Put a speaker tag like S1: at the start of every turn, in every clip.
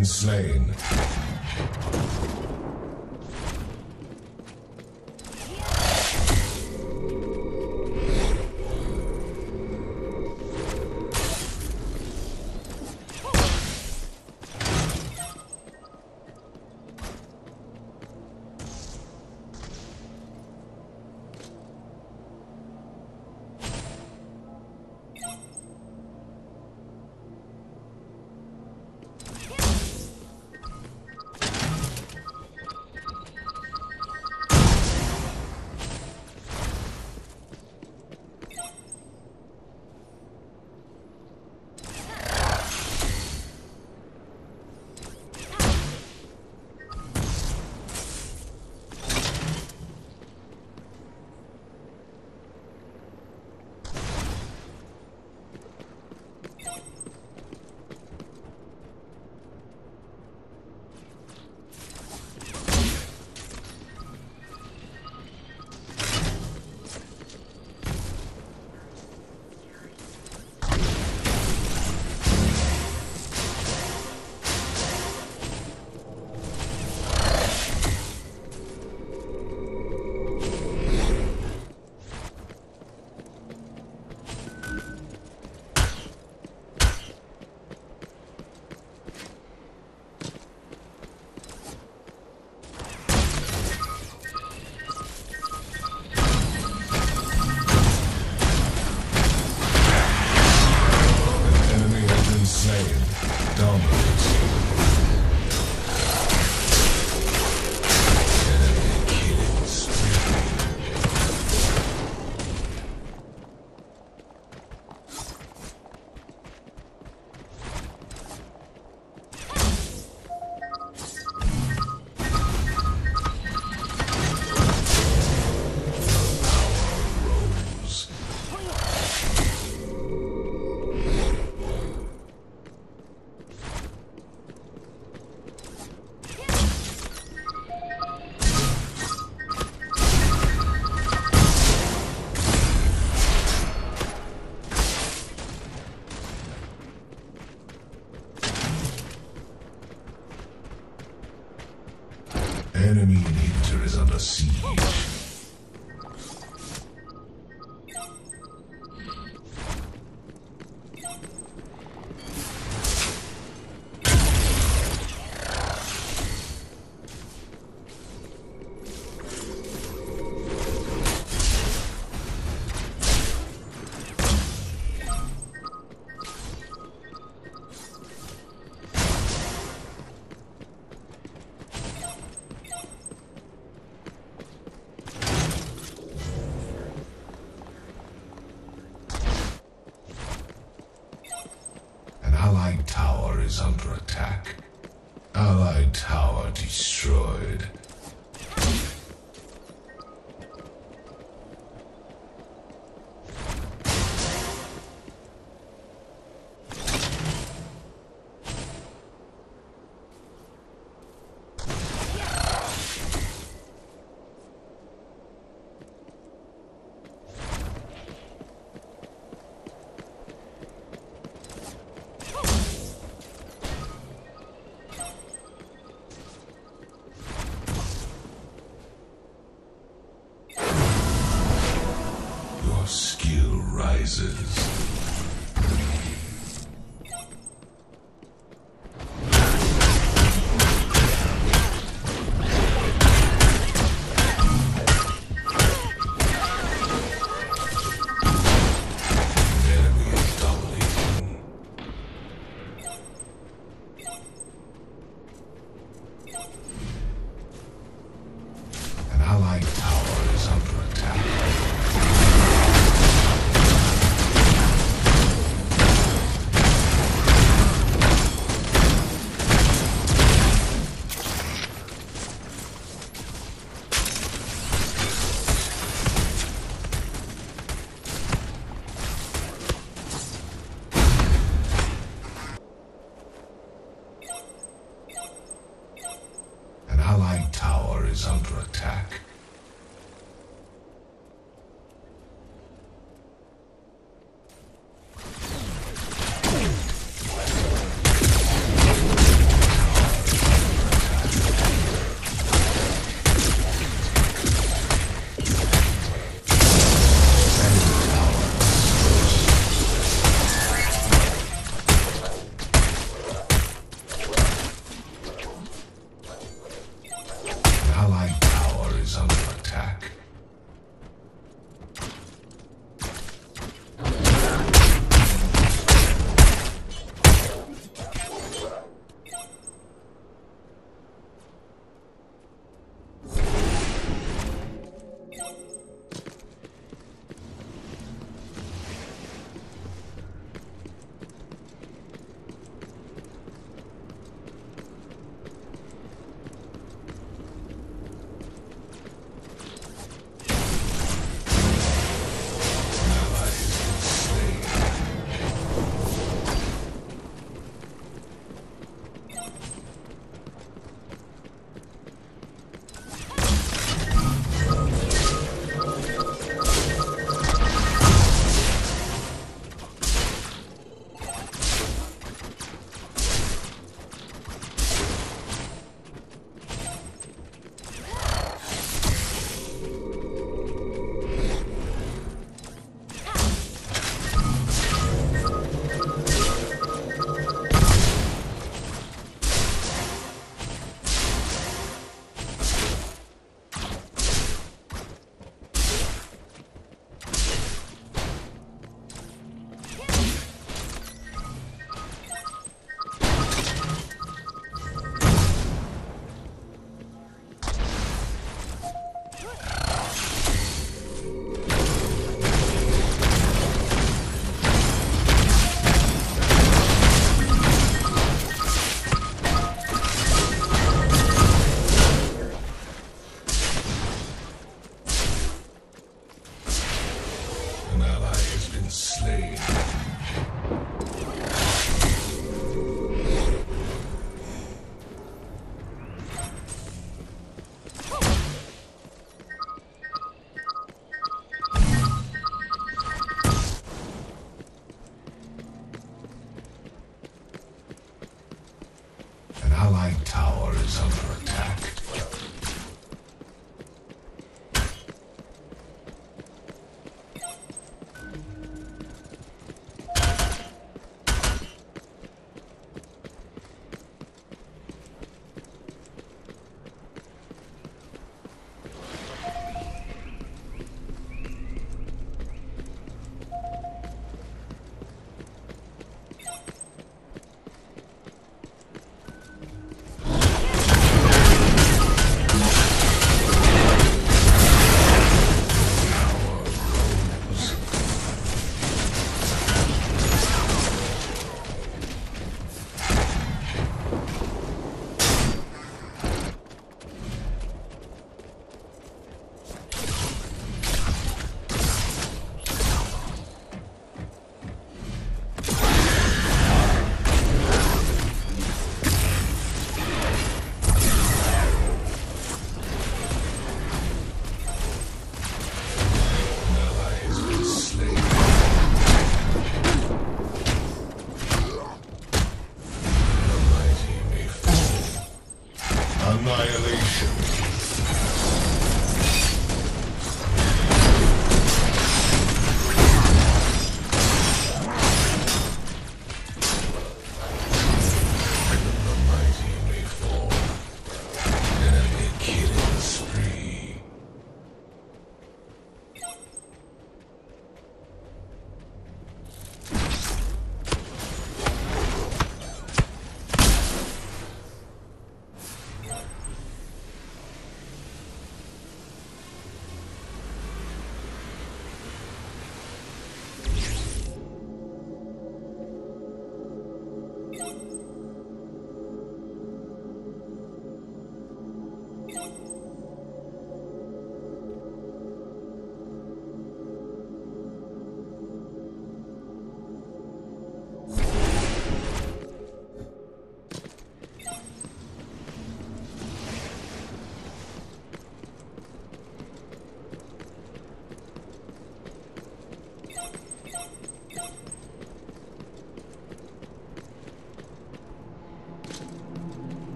S1: been slain. Enemy inhibitor is under siege. Allied tower is under attack. Allied tower destroyed. Rises.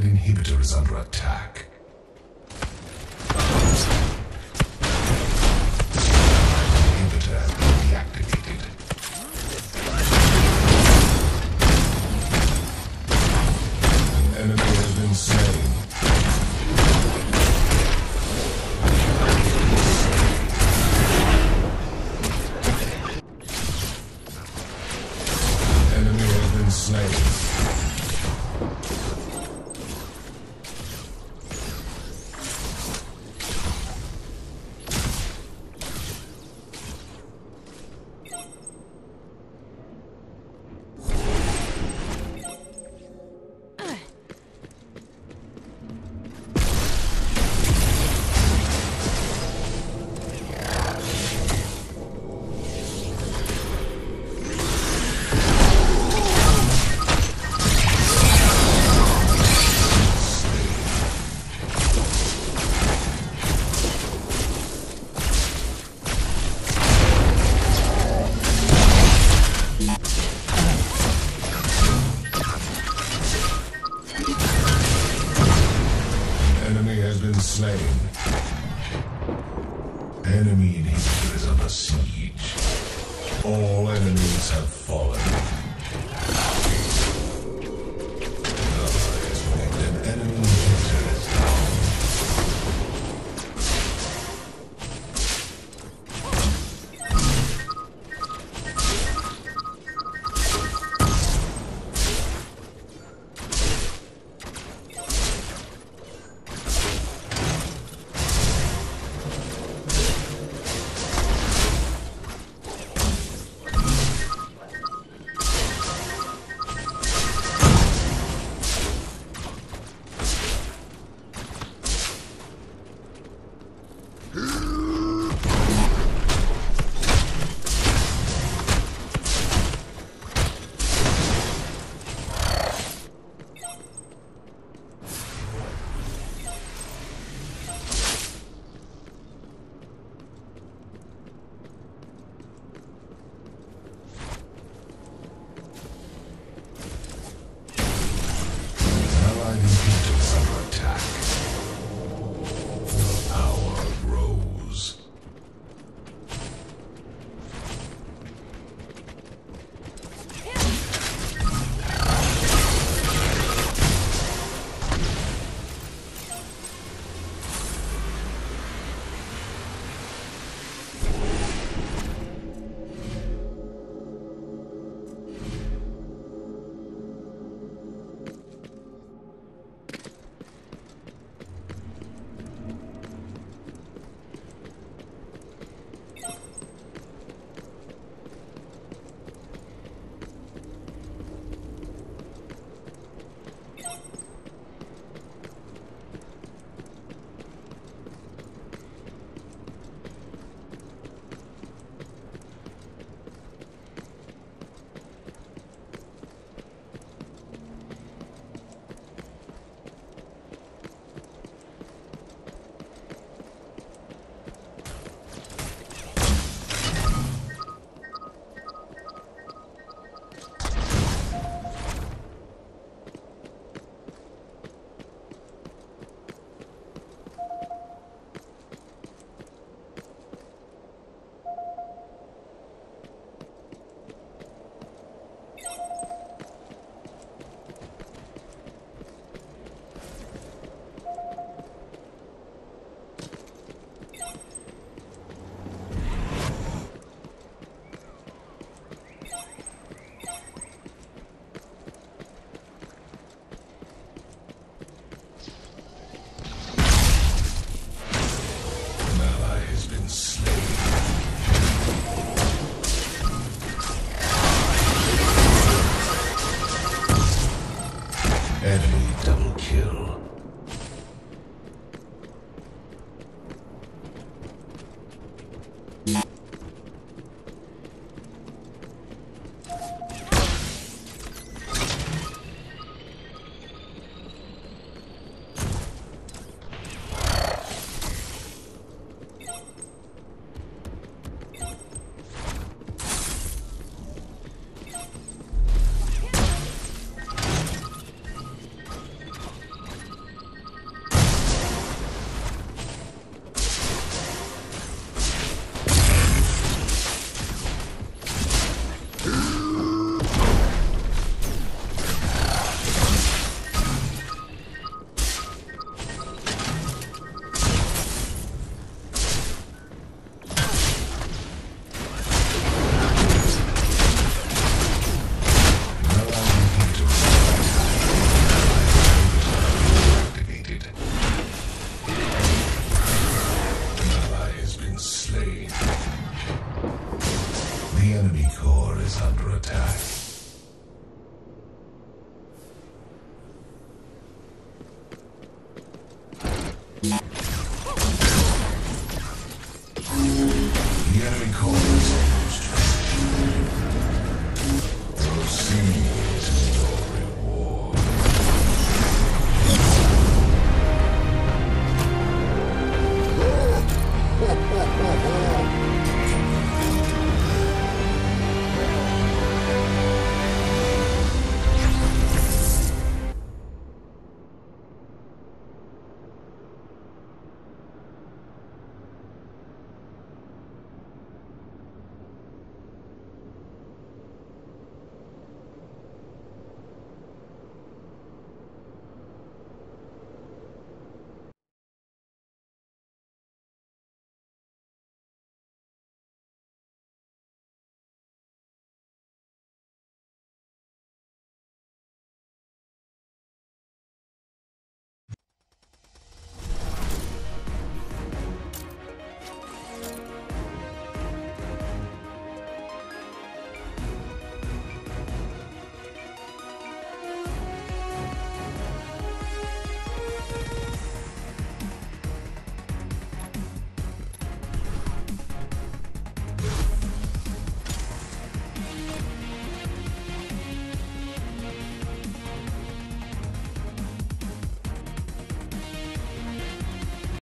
S1: Peptide inhibitor is under attack. Inhibitor enemy has been slain. Enemy has been slain.